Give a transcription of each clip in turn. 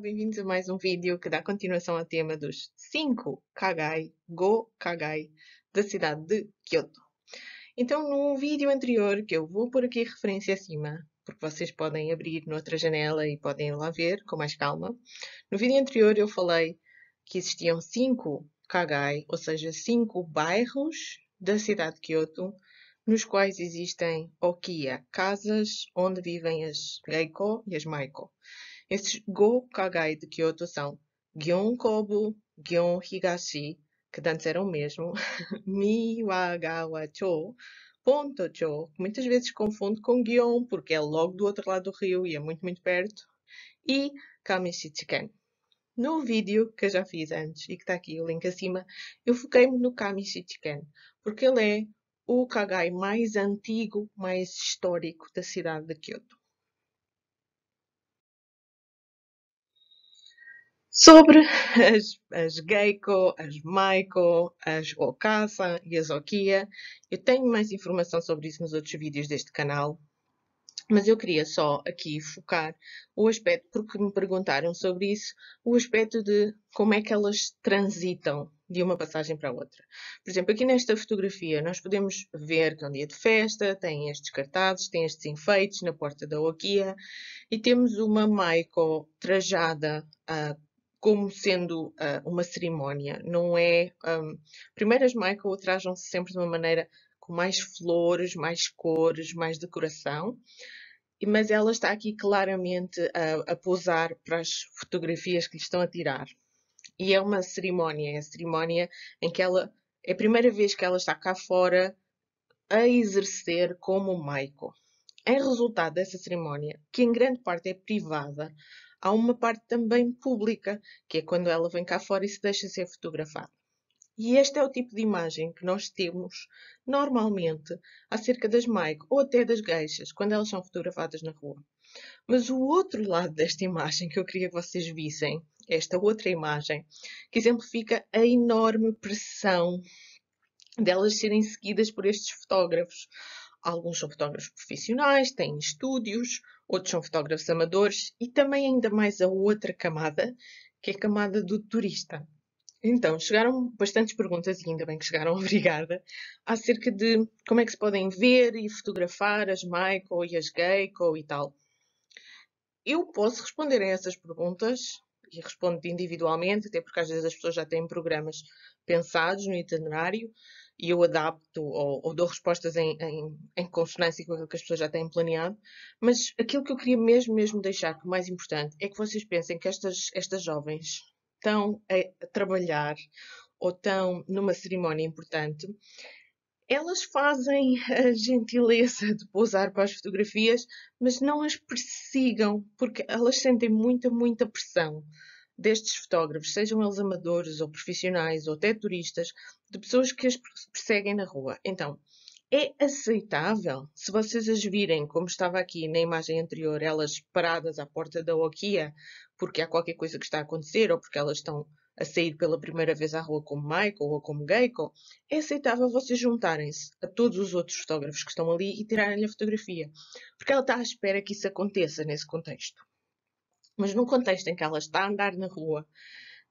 Bem-vindos a mais um vídeo que dá continuação ao tema dos 5 Kagai, Go Kagai, da cidade de Kyoto. Então, no vídeo anterior, que eu vou pôr aqui referência acima, porque vocês podem abrir noutra janela e podem lá ver com mais calma. No vídeo anterior eu falei que existiam 5 Kagai, ou seja, 5 bairros da cidade de Kyoto, nos quais existem okia, casas onde vivem as geiko e as maiko. Esses Go Kagai de Kyoto são Gyeonkobu, Gyeon Higashi, que antes eram o mesmo, Miwagawa Cho, Ponto Cho, que muitas vezes confundo com Gyeon, porque é logo do outro lado do rio e é muito, muito perto, e Kamishichiken. No vídeo que eu já fiz antes e que está aqui o link acima, eu foquei-me no Kamishichiken, porque ele é o Kagai mais antigo, mais histórico da cidade de Kyoto. Sobre as, as Geiko, as Maiko, as Okasa e as Okia. Eu tenho mais informação sobre isso nos outros vídeos deste canal, mas eu queria só aqui focar o aspecto, porque me perguntaram sobre isso, o aspecto de como é que elas transitam de uma passagem para a outra. Por exemplo, aqui nesta fotografia nós podemos ver que é um dia de festa, tem estes cartazes, tem estes enfeites na porta da Okia e temos uma Maiko trajada uh, como sendo uh, uma cerimónia, não é. Um, primeiro, as Michael trajam-se sempre de uma maneira com mais flores, mais cores, mais decoração, mas ela está aqui claramente a, a posar para as fotografias que lhe estão a tirar. E é uma cerimónia, é a cerimónia em que ela. É a primeira vez que ela está cá fora a exercer como Maiko. Em resultado dessa cerimónia, que em grande parte é privada, há uma parte também pública, que é quando ela vem cá fora e se deixa ser fotografada. E este é o tipo de imagem que nós temos normalmente acerca das Mike ou até das geixas, quando elas são fotografadas na rua. Mas o outro lado desta imagem que eu queria que vocês vissem, esta outra imagem, que exemplifica a enorme pressão delas serem seguidas por estes fotógrafos. Alguns são fotógrafos profissionais, têm estúdios, outros são fotógrafos amadores e também ainda mais a outra camada, que é a camada do turista. Então, chegaram bastantes perguntas, e ainda bem que chegaram, obrigada, acerca de como é que se podem ver e fotografar as Maiko e as Geiko e tal. Eu posso responder a essas perguntas e respondo individualmente, até porque às vezes as pessoas já têm programas pensados no itinerário, e eu adapto ou, ou dou respostas em, em, em, consonância com aquilo que as pessoas já têm planeado. Mas aquilo que eu queria mesmo, mesmo deixar como mais importante é que vocês pensem que estas, estas jovens estão a trabalhar ou estão numa cerimónia importante elas fazem a gentileza de pousar para as fotografias, mas não as persigam, porque elas sentem muita, muita pressão destes fotógrafos, sejam eles amadores ou profissionais ou até turistas, de pessoas que as perseguem na rua. Então, é aceitável se vocês as virem, como estava aqui na imagem anterior, elas paradas à porta da Okia, porque há qualquer coisa que está a acontecer ou porque elas estão a sair pela primeira vez à rua como Michael ou como Geiko, é aceitável vocês juntarem-se a todos os outros fotógrafos que estão ali e tirarem-lhe a fotografia. Porque ela está à espera que isso aconteça nesse contexto. Mas num contexto em que ela está a andar na rua,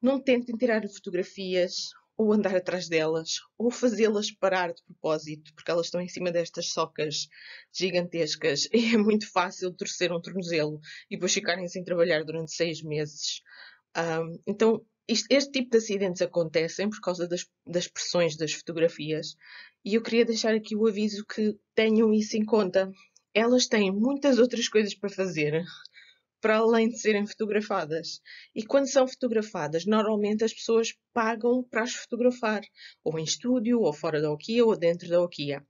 não tentem tirar fotografias ou andar atrás delas, ou fazê-las parar de propósito, porque elas estão em cima destas socas gigantescas e é muito fácil torcer um tornozelo e depois ficarem sem trabalhar durante seis meses. Um, então, isto, este tipo de acidentes acontecem por causa das, das pressões das fotografias e eu queria deixar aqui o aviso que tenham isso em conta. Elas têm muitas outras coisas para fazer para além de serem fotografadas. E quando são fotografadas, normalmente as pessoas pagam para as fotografar, ou em estúdio, ou fora da Okia, ou dentro da Okia.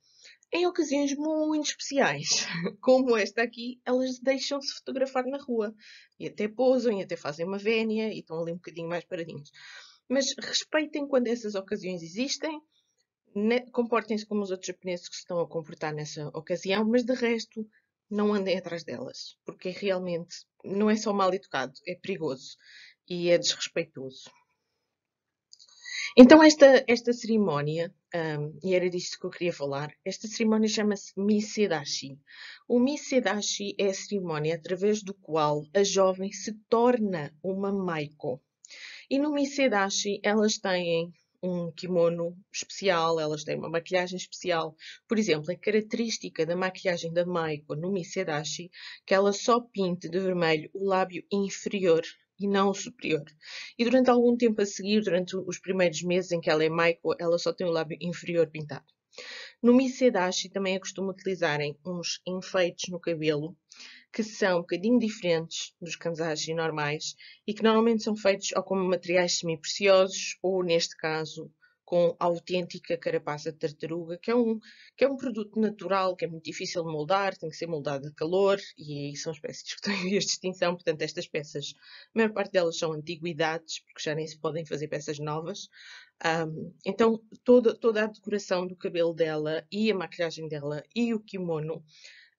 Em ocasiões muito especiais, como esta aqui, elas deixam-se fotografar na rua. E até pousam, e até fazem uma vénia, e estão ali um bocadinho mais paradinhos. Mas respeitem quando essas ocasiões existem, comportem-se como os outros japoneses que se estão a comportar nessa ocasião, mas de resto, não andem atrás delas, porque realmente não é só mal educado, é perigoso e é desrespeitoso. Então, esta, esta cerimónia, um, e era disto que eu queria falar, esta cerimónia chama-se Misedashi. O Misedashi é a cerimónia através do qual a jovem se torna uma Maiko. E no Misedashi elas têm um kimono especial, elas têm uma maquilhagem especial. Por exemplo, a característica da maquilhagem da Maiko no Misedashi que ela só pinte de vermelho o lábio inferior e não o superior. E durante algum tempo a seguir, durante os primeiros meses em que ela é Maiko, ela só tem o lábio inferior pintado. No Misedashi também é costume utilizarem uns enfeites no cabelo que são um bocadinho diferentes dos kanzashi normais e que normalmente são feitos ou com materiais semi-preciosos ou, neste caso, com autêntica carapaça de tartaruga, que é, um, que é um produto natural, que é muito difícil de moldar, tem que ser moldado a calor e são espécies que em vias de extinção, portanto estas peças, a maior parte delas são antiguidades, porque já nem se podem fazer peças novas. Um, então toda, toda a decoração do cabelo dela e a maquilhagem dela e o kimono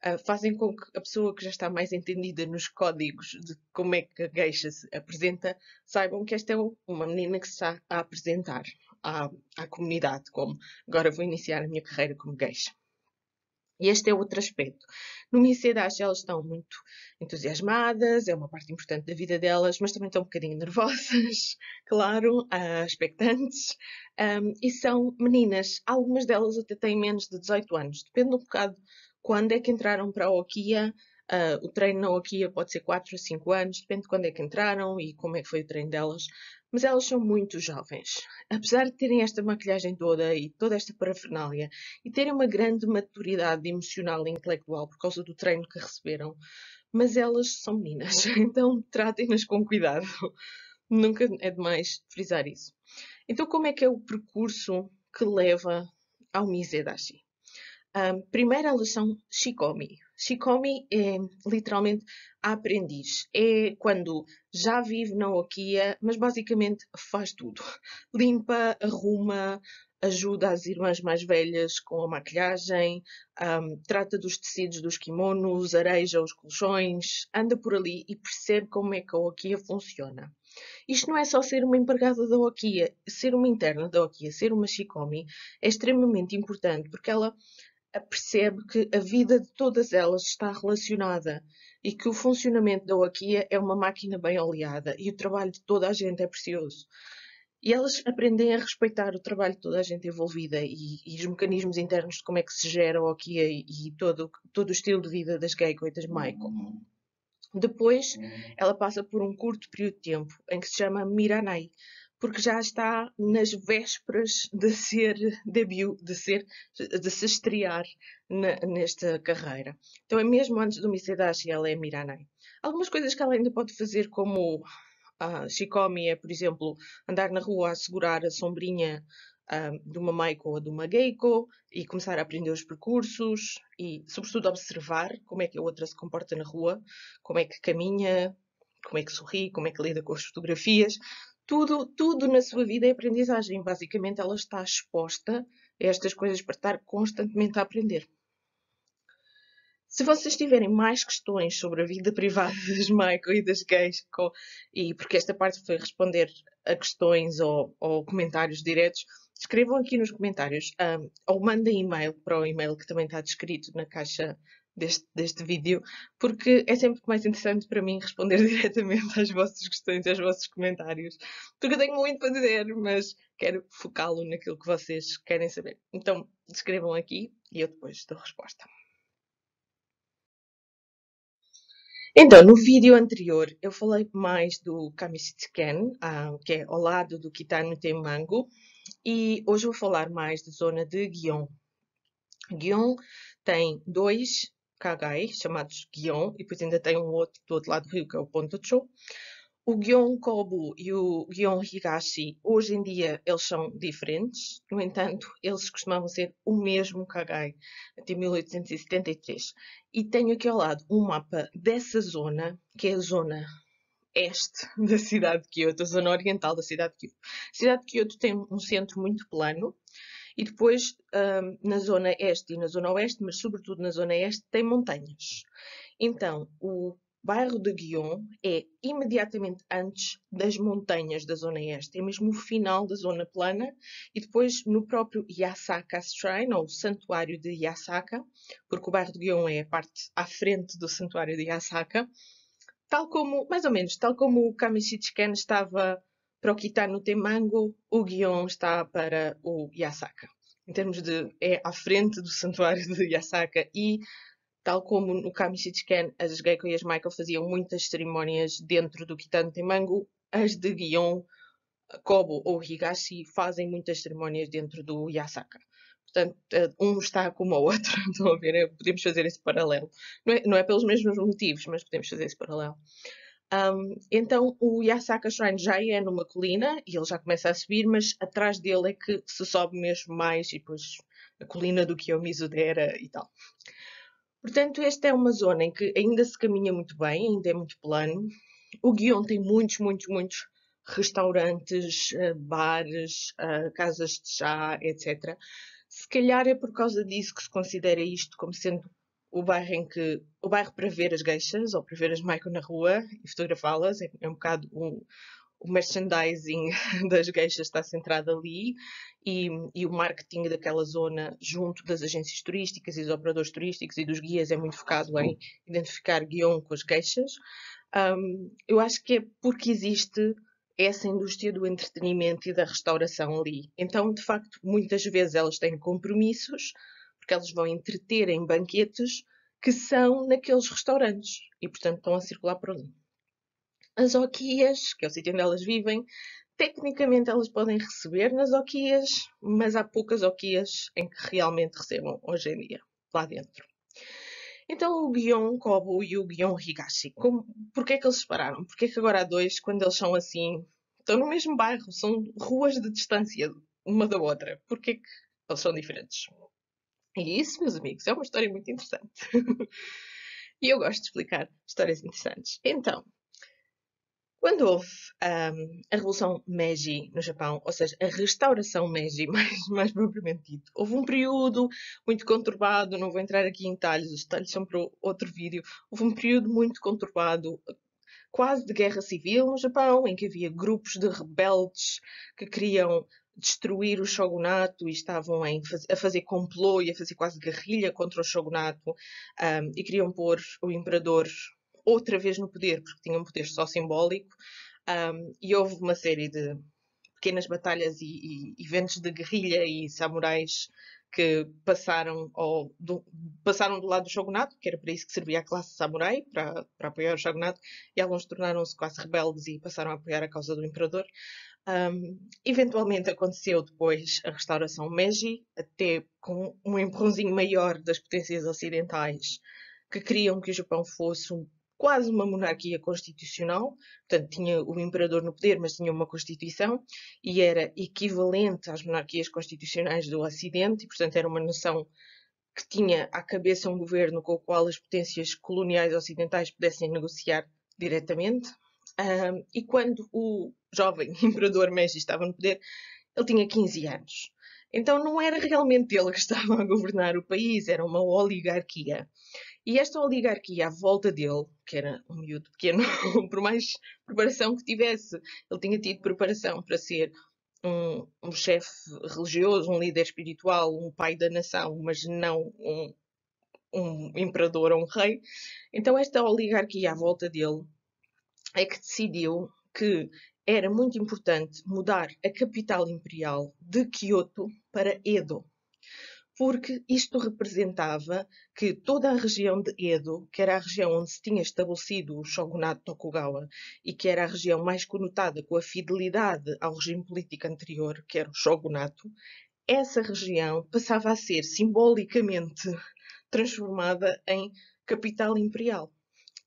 uh, fazem com que a pessoa que já está mais entendida nos códigos de como é que a geisha se apresenta, saibam que esta é uma menina que se está a apresentar à, à comunidade, como agora vou iniciar a minha carreira como geisha. E este é outro aspecto. No Misedash elas estão muito entusiasmadas, é uma parte importante da vida delas, mas também estão um bocadinho nervosas, claro, uh, expectantes, um, e são meninas. Algumas delas até têm menos de 18 anos, depende um bocado quando é que entraram para a Okia. Uh, o treino na Okia pode ser 4 a 5 anos, depende de quando é que entraram e como é que foi o treino delas. Mas elas são muito jovens. Apesar de terem esta maquilhagem toda e toda esta parafernália e terem uma grande maturidade emocional e intelectual por causa do treino que receberam, mas elas são meninas, então tratem-nas com cuidado. Nunca é demais frisar isso. Então, como é que é o percurso que leva ao Misedashi? Um, primeiro, elas são shikomi. Shikomi é literalmente aprendiz. É quando já vive na Okia, mas basicamente faz tudo. Limpa, arruma, ajuda as irmãs mais velhas com a maquilhagem, um, trata dos tecidos dos kimonos, areja os colchões, anda por ali e percebe como é que a Okia funciona. Isto não é só ser uma empregada da Okia, ser uma interna da Okia, ser uma Shikomi é extremamente importante porque ela percebe que a vida de todas elas está relacionada e que o funcionamento da Oakia é uma máquina bem oleada e o trabalho de toda a gente é precioso. E elas aprendem a respeitar o trabalho de toda a gente envolvida e, e os mecanismos internos de como é que se gera a Oakia e, e todo, todo o estilo de vida das e das Maiko. Depois, ela passa por um curto período de tempo em que se chama Miranai, porque já está nas vésperas de ser debut, de, ser, de se estrear na, nesta carreira. Então é mesmo antes do Misedashi, ela é Miranai. Algumas coisas que ela ainda pode fazer, como a Shikomi, é, por exemplo, andar na rua a segurar a sombrinha um, de uma Maiko ou de uma Geiko e começar a aprender os percursos e, sobretudo, observar como é que a outra se comporta na rua, como é que caminha, como é que sorri, como é que lida com as fotografias tudo, tudo na sua vida é aprendizagem. Basicamente, ela está exposta a estas coisas para estar constantemente a aprender. Se vocês tiverem mais questões sobre a vida privada das Michael e das gays, e porque esta parte foi responder a questões ou, ou comentários diretos, escrevam aqui nos comentários um, ou mandem e-mail para o e-mail que também está descrito na caixa deste, deste vídeo, porque é sempre mais interessante para mim responder diretamente às vossas questões e aos vossos comentários, porque eu tenho muito para dizer, mas quero focá-lo naquilo que vocês querem saber. Então, escrevam aqui e eu depois dou resposta. Então, no vídeo anterior eu falei mais do Kamishitsuken, ah, que é ao lado do Kitano Temango, e hoje vou falar mais da zona de Gion. Gion tem dois Kagai, chamados Gion, e depois ainda tem um outro do outro lado do rio, que é o Pontocho. O Gion Kobu e o Gion Higashi, hoje em dia, eles são diferentes. No entanto, eles costumavam ser o mesmo Kagai, até 1873. E tenho aqui ao lado um mapa dessa zona, que é a zona este da cidade de Kyoto, a zona oriental da cidade de Kyoto. A cidade de Kyoto tem um centro muito plano, e depois, na zona este e na zona oeste, mas sobretudo na zona este, tem montanhas. Então, o bairro de Guion é imediatamente antes das montanhas da zona este, é mesmo o final da zona plana, e depois no próprio Yasaka Shrine, ou Santuário de Yasaka, porque o bairro de Guion é a parte à frente do Santuário de Yasaka, tal como, mais ou menos, tal como o Kamishichiken estava para o Kitano Temango, o Guion está para o Yasaka. Em termos de, é à frente do Santuário de Yasaka e Tal como no Kamishichiken, as Geiko e as Michael faziam muitas cerimónias dentro do Kitano Temango, as de Gion, Kobo ou Higashi fazem muitas cerimónias dentro do Yasaka. Portanto, eh, um está como o outro. Estão a ver? Podemos fazer esse paralelo. Não é, não é pelos mesmos motivos, mas podemos fazer esse paralelo. Um, então, o Yasaka Shrine já é numa colina e ele já começa a subir, mas atrás dele é que se sobe mesmo mais e depois a colina do Kiyomizu-dera e tal. Portanto, esta é uma zona em que ainda se caminha muito bem, ainda é muito plano. O Guion tem muitos, muitos, muitos restaurantes, eh, bares, eh, casas de chá, etc. Se calhar é por causa disso que se considera isto como sendo o bairro em que o bairro para ver as geixas ou para ver as Maiko na rua e fotografá-las é, é um bocado um, o merchandising das geixas está centrado ali e, e, o marketing daquela zona junto das agências turísticas e dos operadores turísticos e dos guias é muito focado em identificar guion com as queixas. Um, eu acho que é porque existe essa indústria do entretenimento e da restauração ali. Então, de facto, muitas vezes elas têm compromissos, porque elas vão entreter em banquetes que são naqueles restaurantes e, portanto, estão a circular por ali. As oquias, que é o sítio onde elas vivem, tecnicamente elas podem receber nas oquias, mas há poucas oquias em que realmente recebam hoje em dia, lá dentro. Então o Guion Kobo e o Guion Higashi, como, porquê é que eles separaram? Porquê é que agora há dois quando eles são assim, estão no mesmo bairro, são ruas de distância uma da outra? Porquê é que eles são diferentes? E isso, meus amigos, é uma história muito interessante. e eu gosto de explicar histórias interessantes. Então, quando houve um, a Revolução Meiji no Japão, ou seja, a restauração Meiji, mais, mais propriamente dito, houve um período muito conturbado, não vou entrar aqui em detalhes, os detalhes são para outro vídeo, houve um período muito conturbado, quase de guerra civil no Japão, em que havia grupos de rebeldes que queriam destruir o shogunato e estavam em, a fazer complô e a fazer quase guerrilha contra o shogunato um, e queriam pôr o imperador outra vez no poder, porque tinha um poder só simbólico, um, e houve uma série de pequenas batalhas e, e eventos de guerrilha e samurais que passaram, do, passaram do lado do shogunato, que era para isso que servia a classe samurai, para, para apoiar o shogunato, e alguns tornaram-se quase rebeldes e passaram a apoiar a causa do imperador. Um, eventualmente aconteceu depois a restauração Meiji, até com um empurrãozinho maior das potências ocidentais que queriam que o Japão fosse um quase uma monarquia constitucional, portanto tinha o imperador no poder, mas tinha uma constituição e era equivalente às monarquias constitucionais do Ocidente, e portanto era uma nação que tinha à cabeça um governo com o qual as potências coloniais ocidentais pudessem negociar diretamente. Um, e quando o jovem imperador Meiji estava no poder, ele tinha 15 anos. Então não era realmente ele que estava a governar o país, era uma oligarquia. E esta oligarquia à volta dele, que era um miúdo pequeno, por mais preparação que tivesse, ele tinha tido preparação para ser um, um chefe religioso, um líder espiritual, um pai da nação, mas não um, um imperador ou um rei. Então, esta oligarquia à volta dele é que decidiu que era muito importante mudar a capital imperial de Kyoto para Edo porque isto representava que toda a região de Edo, que era a região onde se tinha estabelecido o shogunato Tokugawa e que era a região mais conotada com a fidelidade ao regime político anterior, que era o shogunato, essa região passava a ser simbolicamente transformada em capital imperial.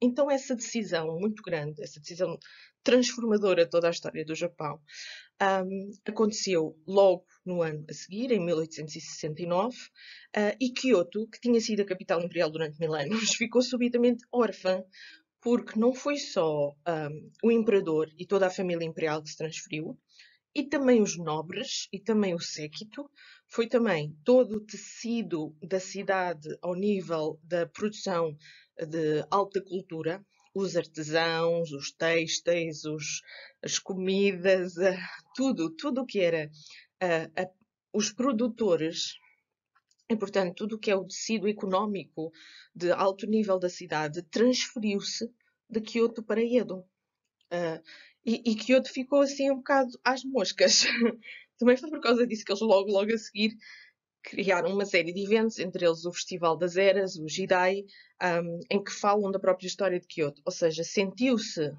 Então essa decisão muito grande, essa decisão transformadora toda a história do Japão, um, aconteceu logo no ano a seguir, em 1869, uh, ah, e Kyoto, que tinha sido a capital imperial durante mil anos, ficou subitamente órfã, porque não foi só um, o imperador e toda a família imperial que se transferiu, e também os nobres e também o séquito, foi também todo o tecido da cidade ao nível da produção de alta cultura, os artesãos, os têxteis, os, as comidas, tudo, tudo o que era os produtores e, portanto, tudo o que é o tecido económico de alto nível da cidade transferiu-se de Kyoto para Edo. Uh, e, e Kyoto ficou assim um bocado às moscas. Também foi por causa disso que eles logo, logo a seguir criaram uma série de eventos, entre eles o Festival das Eras, o Jidai, um, em que falam da própria história de Kyoto. Ou seja, sentiu-se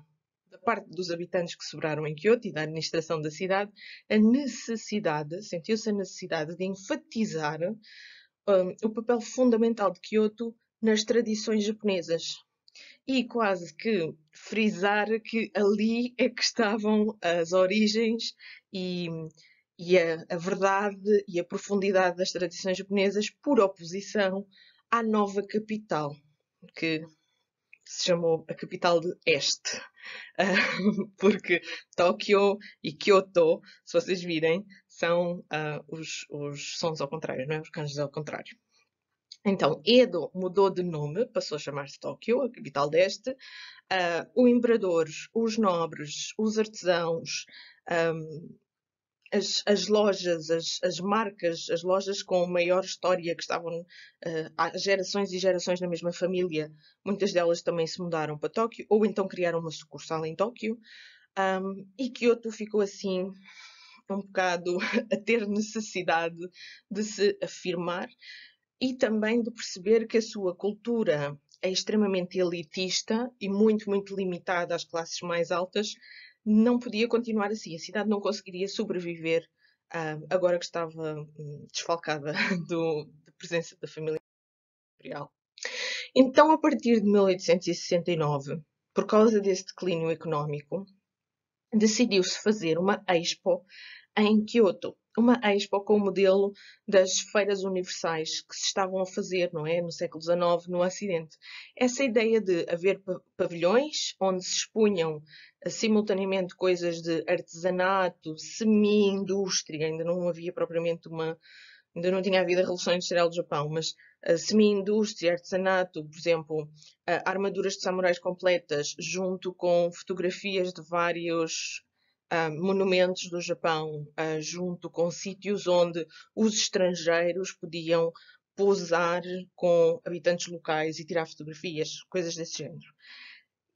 da parte dos habitantes que sobraram em Kyoto e da administração da cidade a necessidade, sentiu-se a necessidade de enfatizar um, o papel fundamental de Kyoto nas tradições japonesas e quase que frisar que ali é que estavam as origens e, e a, a, verdade e a profundidade das tradições japonesas por oposição à nova capital, que se chamou a capital de Este. Uh, porque Tóquio e Kyoto, se vocês virem, são uh, os, os sons ao contrário, não é? Os kanjis ao contrário. Então, Edo mudou de nome, passou a chamar-se Tóquio, a capital deste. Uh, o imperador, os nobres, os artesãos, um, as, as, lojas, as, as, marcas, as lojas com maior história que estavam uh, há gerações e gerações na mesma família, muitas delas também se mudaram para Tóquio ou então criaram uma sucursal em Tóquio. Um, e Kyoto ficou assim um bocado a ter necessidade de se afirmar e também de perceber que a sua cultura é extremamente elitista e muito, muito limitada às classes mais altas, não podia continuar assim. A cidade não conseguiria sobreviver uh, agora que estava um, desfalcada do, da presença da família imperial. Então, a partir de 1869, por causa desse declínio económico, decidiu-se fazer uma expo em Kyoto. Uma expo com o modelo das feiras universais que se estavam a fazer, não é? No século XIX, no Ocidente. Essa ideia de haver pavilhões onde se expunham eh, simultaneamente coisas de artesanato, semi-indústria, ainda não havia propriamente uma. Ainda não tinha havido a Revolução Industrial do Japão, mas uh, semi-indústria, artesanato, por exemplo, uh, armaduras de samurais completas, junto com fotografias de vários monumentos do Japão, uh, junto com sítios onde os estrangeiros podiam posar com habitantes locais e tirar fotografias, coisas desse género.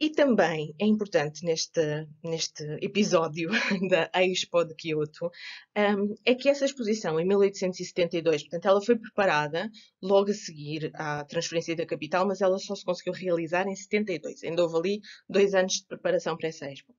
E também é importante neste, neste episódio da Expo de Kyoto um, é que essa exposição, em 1872, portanto, ela foi preparada logo a seguir à transferência da capital, mas ela só se conseguiu realizar em 72. Ainda houve ali dois anos de preparação para essa Expo.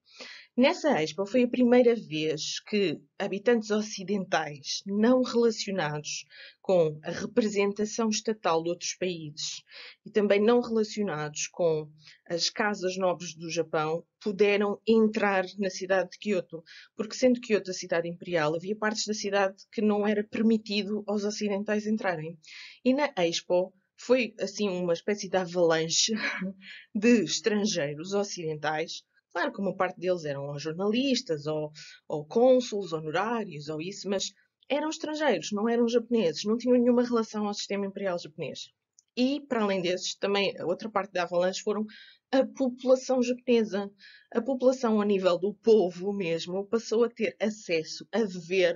Nessa expo foi a primeira vez que habitantes ocidentais não relacionados com a representação estatal de outros países e também não relacionados com as casas nobres do Japão puderam entrar na cidade de Kyoto, porque sendo Kyoto a cidade imperial, havia partes da cidade que não era permitido aos ocidentais entrarem. E na expo foi assim uma espécie de avalanche de estrangeiros ocidentais Claro que uma parte deles eram jornalistas, ou, ou cônsules honorários, ou isso, mas eram estrangeiros, não eram japoneses, não tinham nenhuma relação ao sistema imperial japonês. E, para além desses, também a outra parte da avalanche foram a população japonesa. A população, a nível do povo mesmo, passou a ter acesso a ver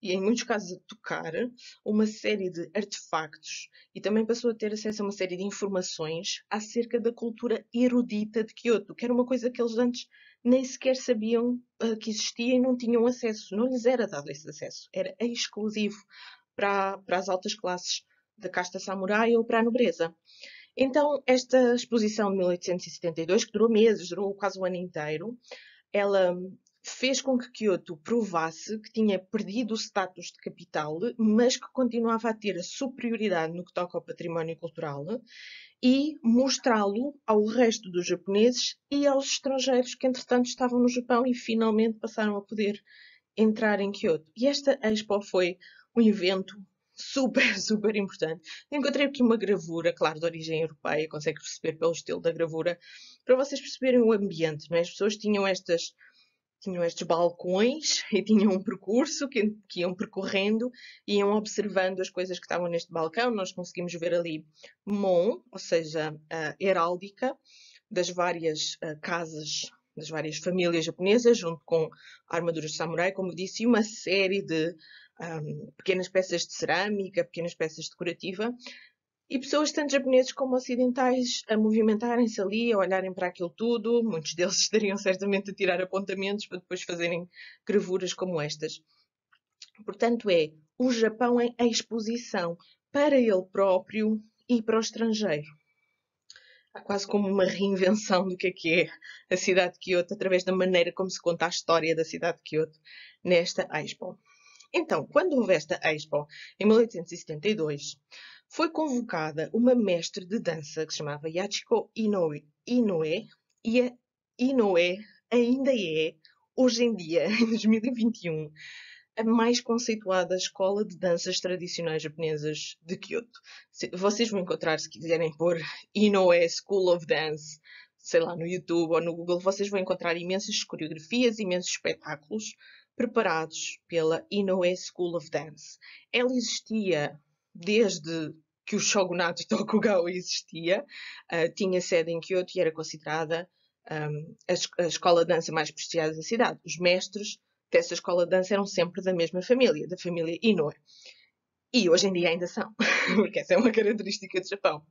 e, em muitos casos, a tocar uma série de artefactos e também passou a ter acesso a uma série de informações acerca da cultura erudita de Kyoto, que era uma coisa que eles antes nem sequer sabiam uh, que existia e não tinham acesso. Não lhes era dado esse acesso. Era exclusivo para, para as altas classes da casta samurai ou para a nobreza. Então, esta exposição de 1872, que durou meses, durou quase o ano inteiro, ela fez com que Kyoto provasse que tinha perdido o status de capital, mas que continuava a ter a superioridade no que toca ao património cultural e mostrá-lo ao resto dos japoneses e aos estrangeiros que, entretanto, estavam no Japão e finalmente passaram a poder entrar em Kyoto. E esta Expo foi um evento super, super importante. Encontrei aqui uma gravura, claro, de origem europeia, consegue perceber pelo estilo da gravura, para vocês perceberem o ambiente, não é? As pessoas tinham estas tinham estes balcões e tinham um percurso que, que, iam percorrendo e iam observando as coisas que estavam neste balcão. Nós conseguimos ver ali Mon, ou seja, a heráldica das várias casas, das várias famílias japonesas, junto com armaduras de samurai, como disse, e uma série de um, pequenas peças de cerâmica, pequenas peças decorativas, e pessoas tanto japoneses como ocidentais a movimentarem-se ali, a olharem para aquilo tudo. Muitos deles estariam certamente a tirar apontamentos para depois fazerem gravuras como estas. Portanto, é o Japão em exposição para ele próprio e para o estrangeiro. Há quase como uma reinvenção do que é que é a cidade de Kyoto através da maneira como se conta a história da cidade de Kyoto nesta Expo. Então, quando houve esta Expo, em 1872, foi convocada uma mestre de dança que se chamava Yachiko Inoue, Inoue e a Inoue ainda é, hoje em dia, em 2021, a mais conceituada escola de danças tradicionais japonesas de Kyoto. Vocês vão encontrar, se quiserem pôr Inoue School of Dance, sei lá, no YouTube ou no Google, vocês vão encontrar imensas coreografias, imensos espetáculos preparados pela Inoue School of Dance. Ela existia desde que o shogunato Tokugawa existia, uh, tinha sede em Kyoto e era considerada um, a, a, escola de dança mais prestigiada da cidade. Os mestres dessa escola de dança eram sempre da mesma família, da família Inoue. E hoje em dia ainda são, porque essa é uma característica do Japão.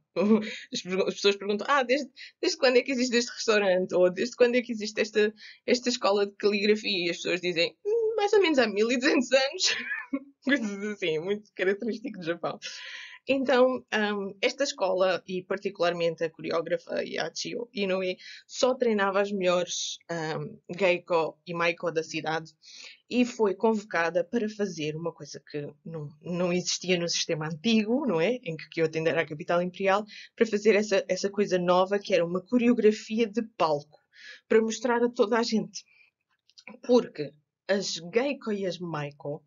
As, pessoas perguntam: ah, desde, desde quando é que existe este restaurante? Ou desde quando é que existe esta, esta escola de caligrafia? E as pessoas dizem: hum, mais ou menos há 1200 anos. Coisas assim, muito característico do Japão. Então, um, esta escola, e particularmente a coreógrafa Yachio Inoue, só treinava as melhores um, Geiko e Maiko da cidade e foi convocada para fazer uma coisa que não, não existia no sistema antigo, não é? Em que Kyoto era a capital imperial, para fazer essa, essa coisa nova que era uma coreografia de palco, para mostrar a toda a gente. Porque as Geiko e as Maiko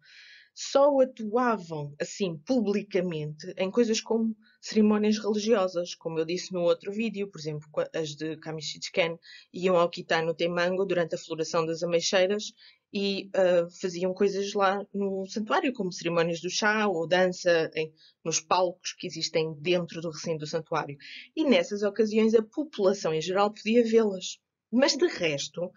só atuavam assim publicamente em coisas como cerimónias religiosas, como eu disse no outro vídeo, por exemplo, as de Kamishichiken iam ao Kitano Temango durante a floração das ameixeiras e uh, faziam coisas lá no santuário, como cerimónias do chá ou dança em, nos palcos que existem dentro do recinto do santuário. E nessas ocasiões a população em geral podia vê-las. Mas de resto,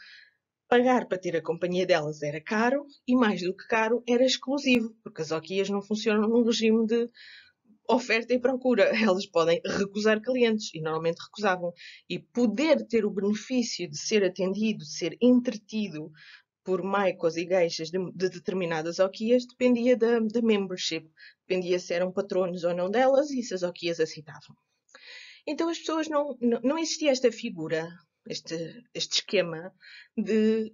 Pagar para ter a companhia delas era caro e, mais do que caro, era exclusivo, porque as oquias não funcionam num regime de oferta e procura. Elas podem recusar clientes e normalmente recusavam. E poder ter o benefício de ser atendido, de ser entretido por maicos e geixas de, de, determinadas oquias dependia da, membership. Dependia se eram patronos ou não delas e se as oquias aceitavam. Então as pessoas não, não, não existia esta figura este, este esquema de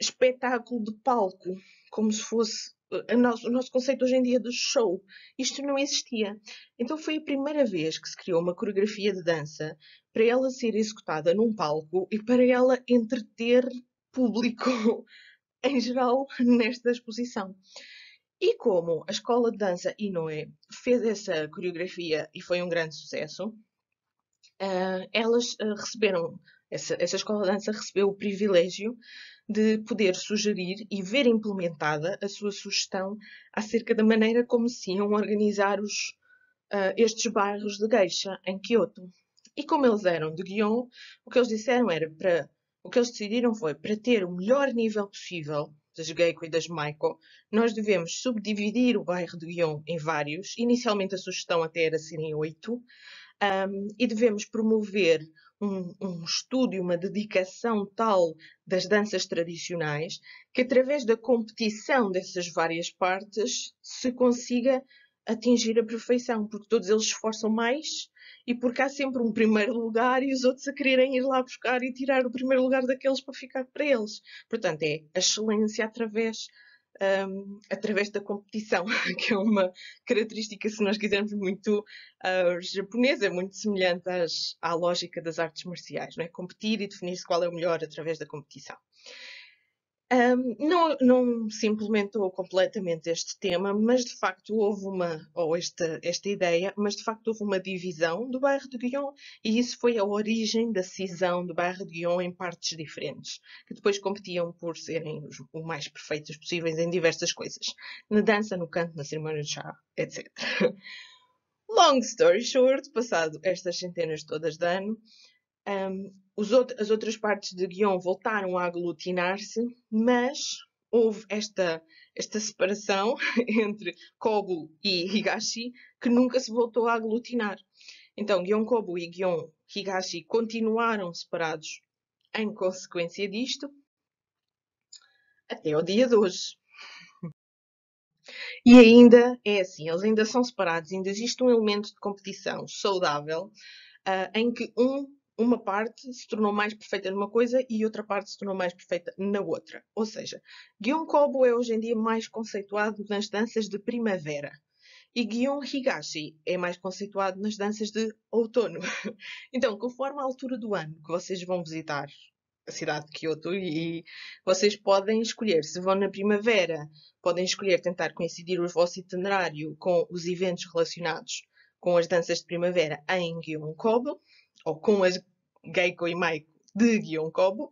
espetáculo de palco, como se fosse nosso, o nosso conceito hoje em dia de show. Isto não existia. Então foi a primeira vez que se criou uma coreografia de dança para ela ser executada num palco e para ela entreter público em geral nesta exposição. E como a escola de dança Inoue fez essa coreografia e foi um grande sucesso, uh, elas uh, receberam essa, essa dança recebeu o privilégio de poder sugerir e ver implementada a sua sugestão acerca da maneira como se iam organizar os, uh, estes bairros de geisha em Kyoto. E como eles eram de Gion, o que eles disseram era para. O que eles decidiram foi para ter o melhor nível possível das Geiko e das Maiko, nós devemos subdividir o bairro de Gion em vários. Inicialmente a sugestão até era serem oito. Um, e devemos promover um, um estudo e uma dedicação tal das danças tradicionais que, através da competição dessas várias partes, se consiga atingir a perfeição, porque todos eles esforçam mais e porque há sempre um primeiro lugar e os outros a quererem ir lá buscar e tirar o primeiro lugar daqueles para ficar para eles. Portanto, é a excelência através um, através da competição, que é uma característica, se nós quisermos, muito uh, japonesa, muito semelhante às, à lógica das artes marciais, não é? Competir e definir-se qual é o melhor através da competição. Não, não, se implementou completamente este tema, mas de facto houve uma, ou esta, esta ideia, mas de facto houve uma divisão do bairro de Guion e isso foi a origem da cisão do bairro de Guion em partes diferentes, que depois competiam por serem os, o mais perfeitos possíveis em diversas coisas. Na dança, no canto, na cerimónia de chá, etc. Long story short, passado estas centenas todas de ano, Um, as outras partes de Guion voltaram a aglutinar-se, mas houve esta, esta separação entre Kobu e Higashi que nunca se voltou a aglutinar. Então, Gion Kobu e Gion Higashi continuaram separados em consequência disto até o dia de hoje. E ainda é assim, eles ainda são separados, ainda existe um elemento de competição saudável uh, em que um uma parte se tornou mais perfeita numa coisa e outra parte se tornou mais perfeita na outra. Ou seja, Gyeonkobo é hoje em dia mais conceituado nas danças de primavera. E Gyeon Higashi é mais conceituado nas danças de outono. Então, conforme a altura do ano que vocês vão visitar a cidade de Kyoto e vocês podem escolher se vão na primavera, podem escolher tentar coincidir o vosso itinerário com os eventos relacionados com as danças de primavera em Gyeonkobo ou com as Geiko e Maiko de Gyeonkobo.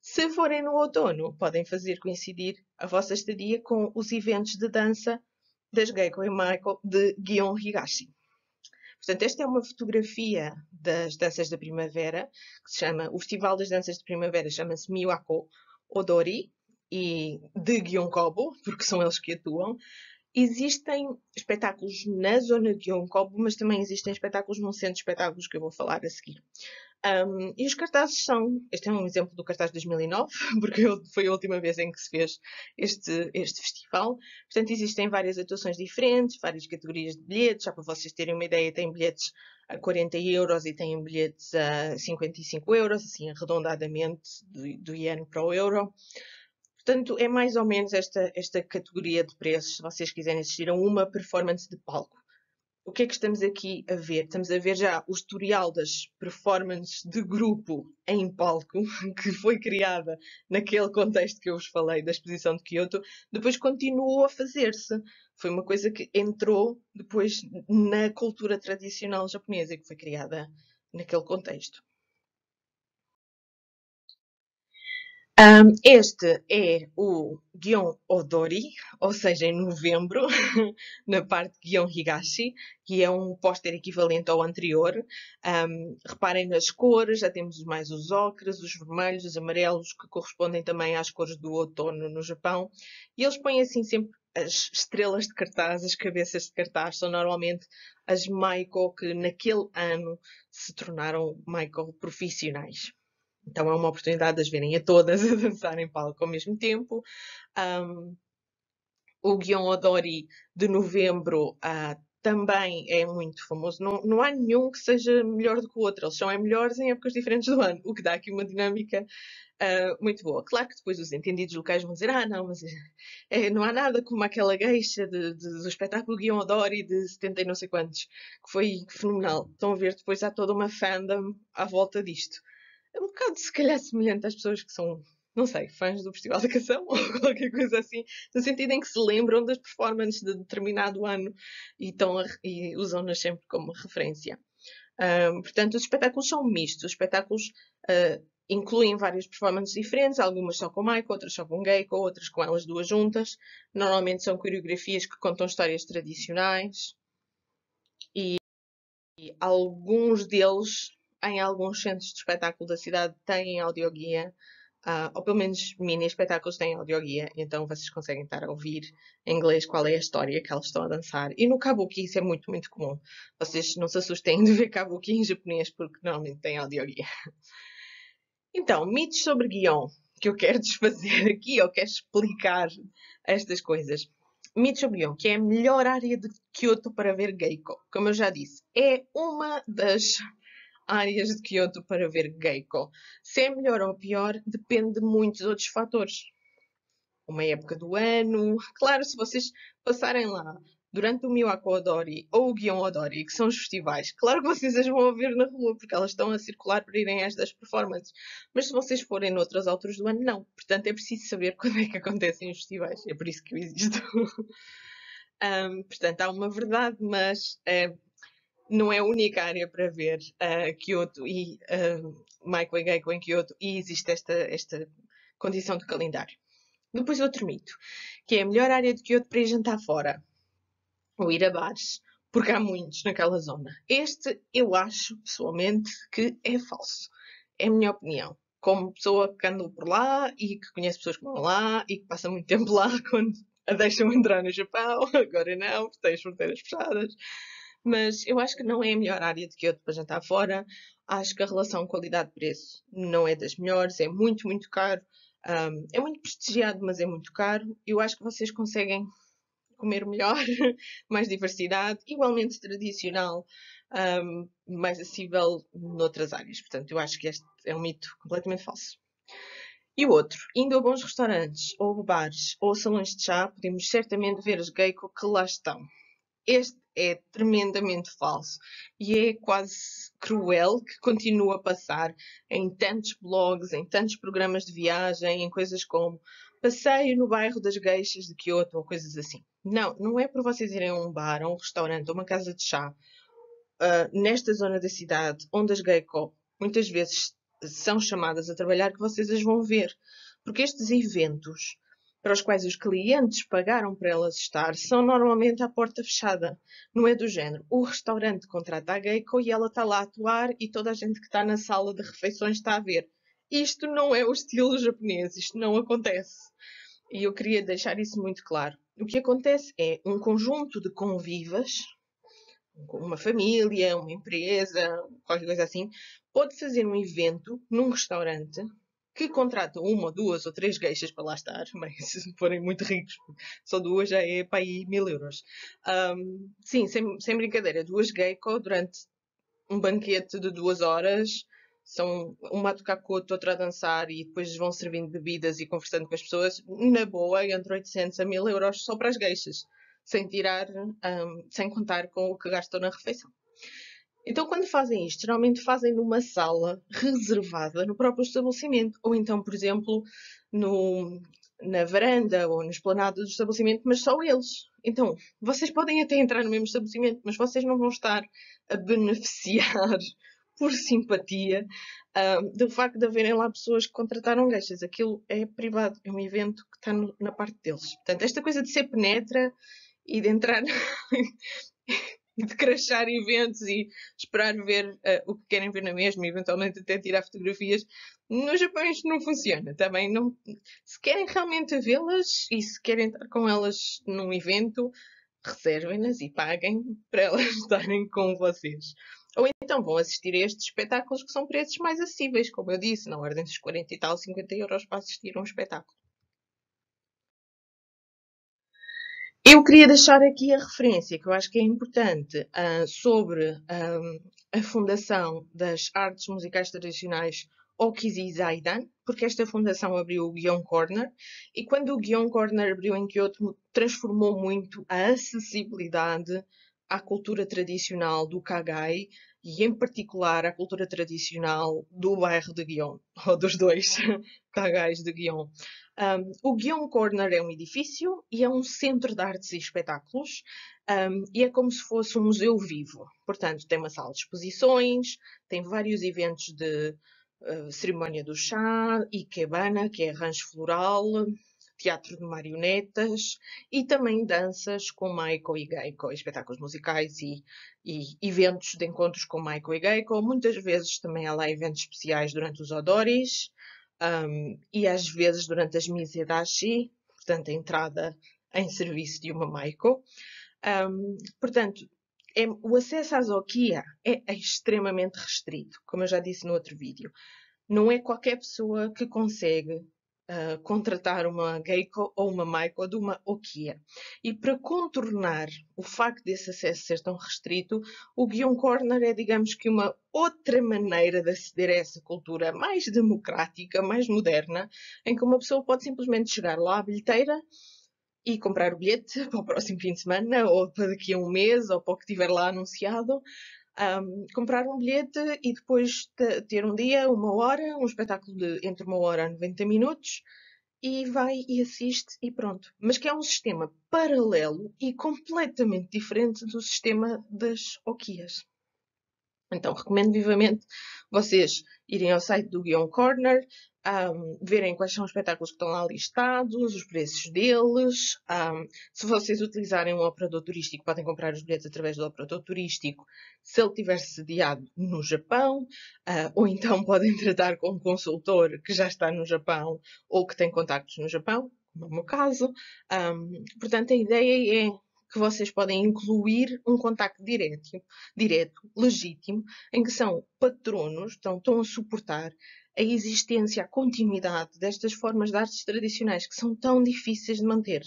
Se forem no outono, podem fazer coincidir a vossa estadia com os eventos de dança das Geiko e Maiko de Gion Higashi. Portanto, esta é uma fotografia das danças da primavera, que se chama, o Festival das Danças de Primavera chama-se Miwako Odori, e de Gyeonkobo, porque são eles que atuam. Existem espetáculos na zona de Gyeonkobo, mas também existem espetáculos num centro de espetáculos que eu vou falar a seguir. Um, e os cartazes são. Este é um exemplo do cartaz de 2009, porque foi a última vez em que se fez este, este festival. Portanto, existem várias atuações diferentes, várias categorias de bilhetes. Já para vocês terem uma ideia, tem bilhetes a 40 euros e tem bilhetes a 55 euros, assim arredondadamente do, do iene para o euro. Portanto, é mais ou menos esta, esta categoria de preços, se vocês quiserem assistir a uma performance de palco o que é que estamos aqui a ver? Estamos a ver já o historial das performances de grupo em palco, que foi criada naquele contexto que eu vos falei da exposição de Kyoto, depois continuou a fazer-se. Foi uma coisa que entrou depois na cultura tradicional japonesa, que foi criada naquele contexto. Um, este é o Gion Odori, ou seja, em novembro, na parte Gion Higashi, que é um póster equivalente ao anterior. Um, reparem nas cores, já temos mais os ocres, os vermelhos, os amarelos, que correspondem também às cores do outono no Japão. E eles põem assim sempre as estrelas de cartaz, as cabeças de cartaz, são normalmente as Maiko que naquele ano se tornaram Maiko profissionais. Então é uma oportunidade de as verem a todas a dançar em palco ao mesmo tempo. Um, o Guion Odori de novembro uh, também é muito famoso. Não, não há nenhum que seja melhor do que o outro. Eles são é melhores em épocas diferentes do ano, o que dá aqui uma dinâmica uh, muito boa. Claro que depois os entendidos locais vão dizer ah, não, mas é, não há nada como aquela gueixa de, de, do espetáculo Guion Odori de 70 e não sei quantos, que foi fenomenal. Estão a ver, depois há toda uma fandom à volta disto é um bocado, se calhar, semelhante às pessoas que são, não sei, fãs do Festival da Canção ou qualquer coisa assim, no sentido em que se lembram das performances de determinado ano e, e usam-nas sempre como referência. Um, portanto, os espetáculos são mistos. Os espetáculos uh, incluem várias performances diferentes, algumas só com Michael, outras só com Geiko, outras com elas duas juntas. Normalmente são coreografias que contam histórias tradicionais e, e alguns deles em alguns centros de espetáculo da cidade têm audioguia, uh, ou pelo menos mini espetáculos têm audioguia, então vocês conseguem estar a ouvir em inglês qual é a história que elas estão a dançar. E no kabuki isso é muito, muito comum. Vocês não se assustem de ver kabuki em japonês, porque normalmente tem audioguia. Então, mitos sobre guion, que eu quero desfazer aqui, ou quero explicar estas coisas. Guion, que é a melhor área de Kyoto para ver Geiko. Como eu já disse, é uma das áreas de Kyoto para ver Geiko. Se é melhor ou pior depende de muitos outros fatores. Uma época do ano. Claro, se vocês passarem lá durante o Miwako Odori ou o Gion Odori, que são os festivais, claro que vocês as vão ver na rua, porque elas estão a circular para irem a estas performances. Mas se vocês forem noutras alturas do ano, não. Portanto, é preciso saber quando é que acontecem os festivais. É por isso que eu existo. um, portanto, há uma verdade, mas é, não é a única área para ver uh, Kyoto e uh, Michael e Geiko em Kyoto e existe esta, esta condição de calendário. Depois outro mito, que é a melhor área de Kyoto para ir jantar fora, ou ir a bares, porque há muitos naquela zona. Este eu acho, pessoalmente, que é falso. É a minha opinião. Como pessoa que anda por lá e que conhece pessoas que vão lá e que passa muito tempo lá quando a deixam entrar no Japão, agora não, porque tem as fronteiras fechadas. Mas eu acho que não é a melhor área de Kyoto para jantar fora. Acho que a relação qualidade-preço não é das melhores, é muito, muito caro. Um, é muito prestigiado, mas é muito caro. Eu acho que vocês conseguem comer melhor, mais diversidade, igualmente tradicional, um, mais acessível noutras áreas. Portanto, eu acho que este é um mito completamente falso. E o outro, indo a bons restaurantes, ou bares, ou salões de chá, podemos certamente ver as geiko que lá estão. Este é tremendamente falso e é quase cruel que continua a passar em tantos blogs, em tantos programas de viagem, em coisas como passeio no bairro das Geixas de Kyoto ou coisas assim. Não, não é por vocês irem a um bar, a um restaurante, ou uma casa de chá, uh, nesta zona da cidade, onde as geiko muitas vezes são chamadas a trabalhar, que vocês as vão ver. Porque estes eventos para os quais os clientes pagaram para elas estar são normalmente à porta fechada. Não é do género. O restaurante contrata a Geico e ela está lá a atuar e toda a gente que está na sala de refeições está a ver. Isto não é o estilo japonês, isto não acontece. E eu queria deixar isso muito claro. O que acontece é um conjunto de convivas, uma família, uma empresa, qualquer coisa assim, pode fazer um evento num restaurante que contratam uma, duas ou três geixas para lá estar, mas se forem muito ricos, só duas já é para aí mil euros. Um, sim, sem, sem brincadeira, duas geiko durante um banquete de duas horas, são uma a tocar coto, outra a dançar e depois vão servindo bebidas e conversando com as pessoas, na boa, entre 800 a 1000 euros só para as geixas, sem tirar, um, sem contar com o que gastam na refeição. Então, quando fazem isto, geralmente fazem numa sala reservada no próprio estabelecimento, ou então, por exemplo, no, na varanda ou na esplanada do estabelecimento, mas só eles. Então, vocês podem até entrar no mesmo estabelecimento, mas vocês não vão estar a beneficiar por simpatia uh, do facto de haverem lá pessoas que contrataram geixas. Aquilo é privado, é um evento que está no, na parte deles. Portanto, esta coisa de ser penetra e de entrar de crachar eventos e esperar ver uh, o que querem ver na mesma eventualmente até tirar fotografias. No Japão isto não funciona, também tá não. Se querem realmente vê-las e se querem estar com elas num evento, reservem-nas e paguem para elas estarem com vocês. Ou então vão assistir a estes espetáculos que são preços mais acessíveis, como eu disse, na ordem dos 40 e tal, 50 euros para assistir a um espetáculo. Eu queria deixar aqui a referência, que eu acho que é importante, uh, sobre um, a fundação das artes musicais tradicionais Okizi Zaidan, porque esta fundação abriu o Guion Corner e quando o Guion Corner abriu em Kyoto, transformou muito a acessibilidade à cultura tradicional do Kagai e, em particular, à cultura tradicional do bairro de Guion, ou dos dois Kagais de Guion. Um, o Guion Corner é um edifício e é um centro de artes e espetáculos um, e é como se fosse um museu vivo. Portanto, tem uma sala de exposições, tem vários eventos de uh, cerimónia do chá, ikebana, que é arranjo floral, teatro de marionetas e também danças com Maiko e Geiko, espetáculos musicais e, e, eventos de encontros com Maiko e Geiko. Muitas vezes também há lá eventos especiais durante os Odoris um, e às vezes durante as Misedashi, portanto a entrada em serviço de uma Maiko. Um, portanto, é, o acesso à Zokia é, é extremamente restrito, como eu já disse no outro vídeo. Não é qualquer pessoa que consegue uh, contratar uma Geico ou uma Maiko de uma Okia. E para contornar o facto desse acesso ser tão restrito, o Guion Corner é, digamos que, uma outra maneira de aceder a essa cultura mais democrática, mais moderna, em que uma pessoa pode simplesmente chegar lá à bilheteira e comprar o bilhete para o próximo fim de semana, ou para daqui a um mês, ou para o que estiver lá anunciado, um, comprar um bilhete e depois ter um dia, uma hora, um espetáculo de entre uma hora a 90 minutos e vai e assiste e pronto. Mas que é um sistema paralelo e completamente diferente do sistema das Okias. Então recomendo vivamente vocês irem ao site do Guion Corner, um, verem quais são os espetáculos que estão lá listados, os preços deles. Um, se vocês utilizarem um operador turístico, podem comprar os bilhetes através do operador turístico, se ele tiver sediado no Japão, uh, ou então podem tratar com um consultor que já está no Japão ou que tem contactos no Japão, como é o meu caso. Um, portanto, a ideia é que vocês podem incluir um contacto direto, direto, legítimo, em que são patronos, então estão a suportar a existência, a continuidade destas formas de artes tradicionais que são tão difíceis de manter.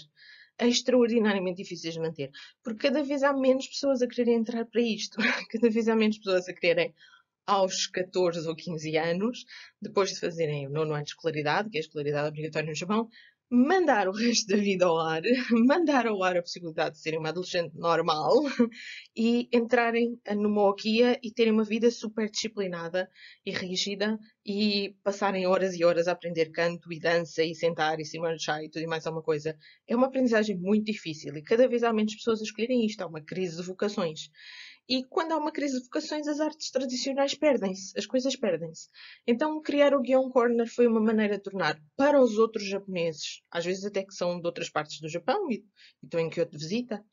Extraordinariamente difíceis de manter. Porque cada vez há menos pessoas a quererem entrar para isto. Cada vez há menos pessoas a quererem aos 14 ou 15 anos, depois de fazerem o nono ano de escolaridade, que é a escolaridade obrigatória no Japão, mandar o resto da vida ao ar, mandar ao ar a possibilidade de serem uma adolescente normal e entrarem numa oquia e terem uma vida super disciplinada e rígida e passarem horas e horas a aprender canto e dança e sentar e se marchar e tudo e mais alguma coisa. É uma aprendizagem muito difícil e cada vez há menos pessoas a escolherem isto. Há uma crise de vocações. E quando há uma crise de vocações, as artes tradicionais perdem-se, as coisas perdem-se. Então, criar o Guion Corner foi uma maneira de tornar para os outros japoneses, às vezes até que são de outras partes do Japão e, estão em Kyoto de visita,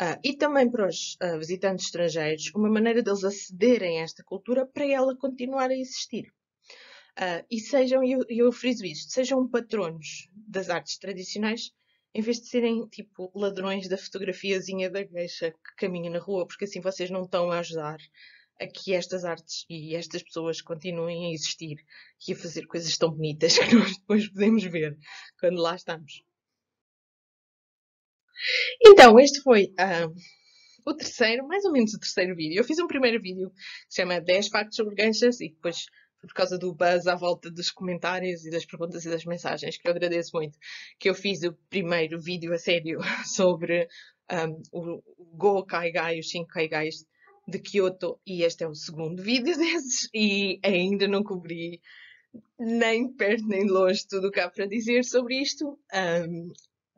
uh, e também para os uh, visitantes estrangeiros, uma maneira deles acederem a esta cultura para ela continuar a existir. Uh, e sejam, e eu, eu friso isto, sejam patronos das artes tradicionais em vez de serem tipo ladrões da fotografiazinha da gueixa que caminha na rua, porque assim vocês não estão a ajudar a que estas artes e estas pessoas continuem a existir e a fazer coisas tão bonitas que nós depois podemos ver quando lá estamos. Então, este foi uh, o terceiro, mais ou menos o terceiro vídeo. Eu fiz um primeiro vídeo que se chama 10 factos sobre ganchas e depois por causa do buzz à volta dos comentários e das perguntas e das mensagens, que eu agradeço muito, que eu fiz o primeiro vídeo a sério sobre um, o Go Kaigai, os 5 Kaigais de Kyoto, e este é o segundo vídeo desses, e ainda não cobri nem perto nem longe tudo o que há para dizer sobre isto. Um,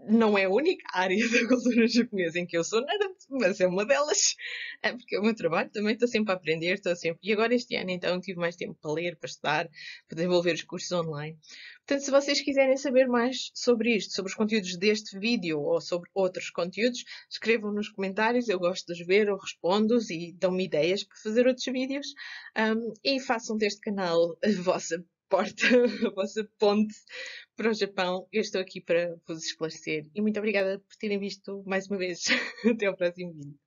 não é a única área da cultura japonesa em que eu sou nada, mas é uma delas. É porque é o meu trabalho, também estou sempre a aprender, estou sempre. E agora este ano então tive mais tempo para ler, para estudar, para desenvolver os cursos online. Portanto, se vocês quiserem saber mais sobre isto, sobre os conteúdos deste vídeo ou sobre outros conteúdos, escrevam nos comentários, eu gosto de os ver, eu respondo-os e dão-me ideias para fazer outros vídeos. Um, e façam deste canal a vossa porta, a vossa ponte para o Japão. Eu estou aqui para vos esclarecer. E muito obrigada por terem visto mais uma vez. Até ao próximo vídeo.